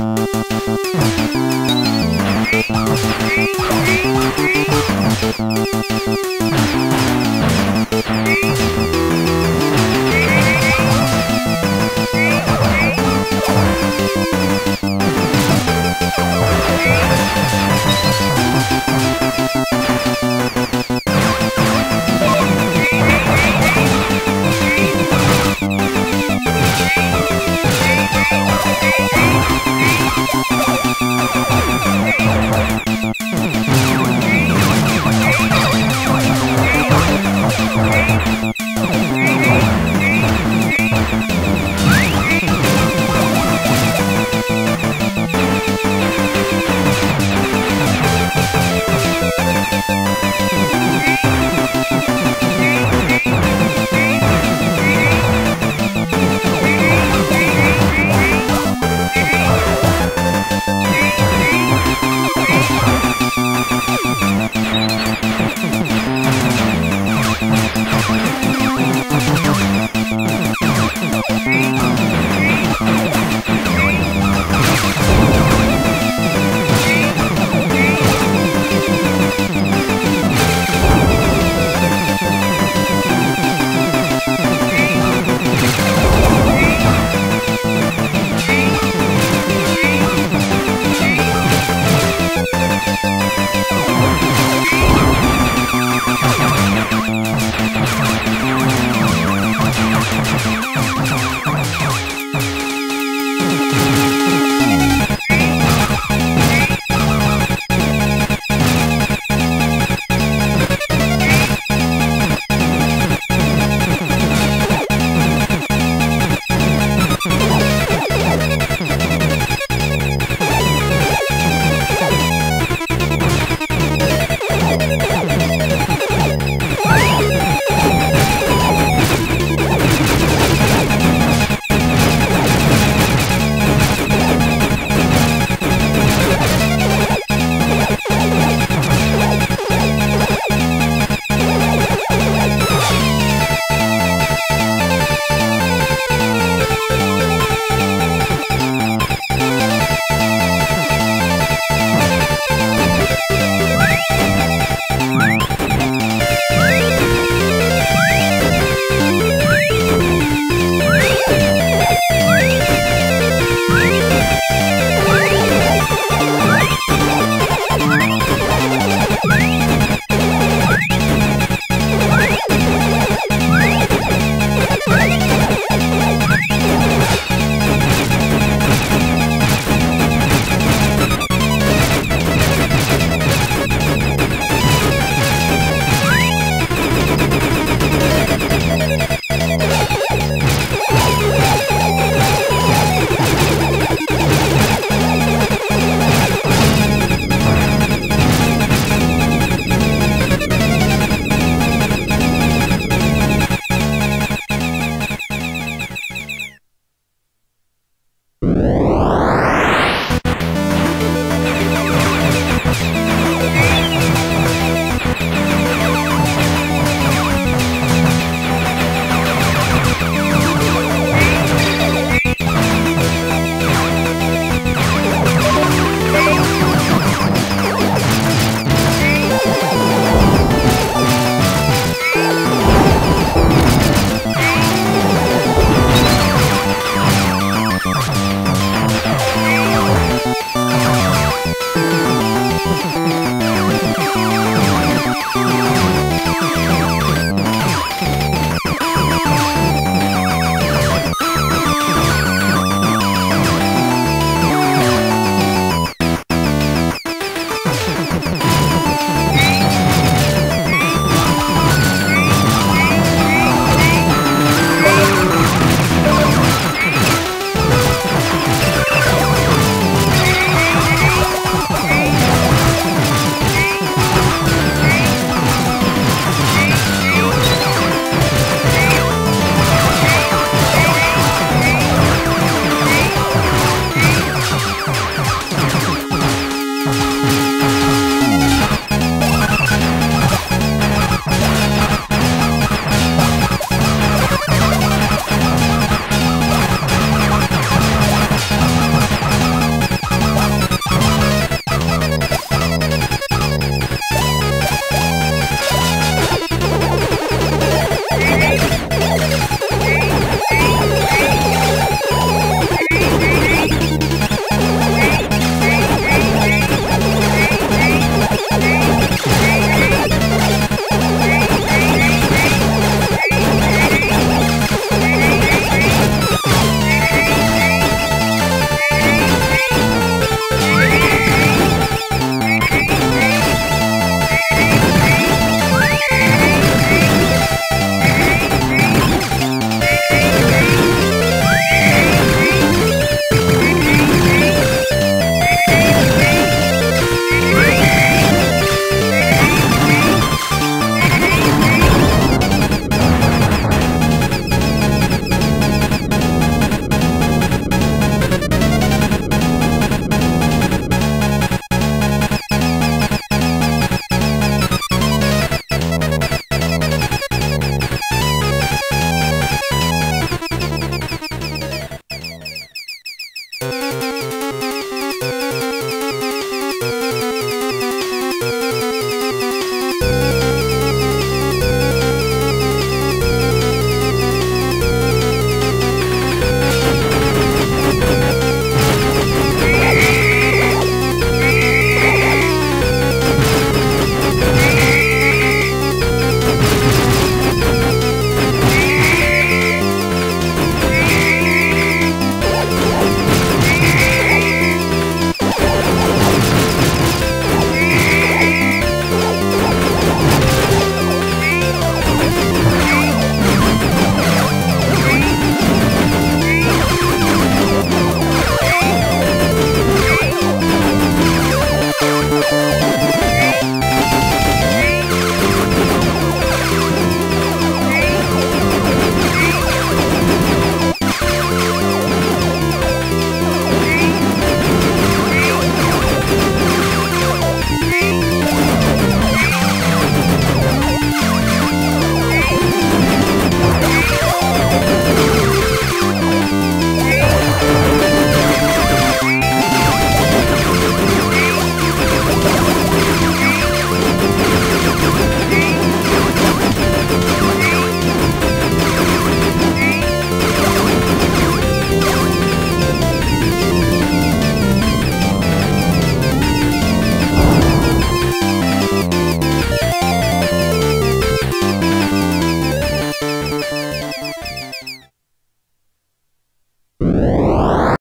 Uh... Yeah.